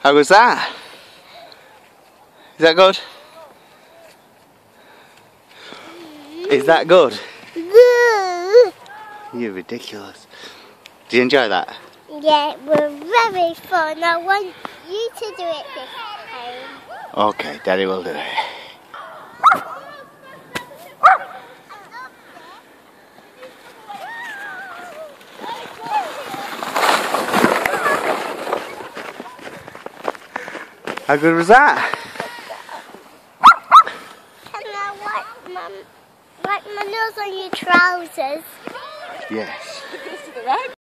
How was that? Is that good? Is that good? You're ridiculous. Do you enjoy that? Yeah, it was very fun. I want you to do it this time. Okay, Daddy will do it. How good was that? Can I wipe my, wipe my nose on your trousers? Yes.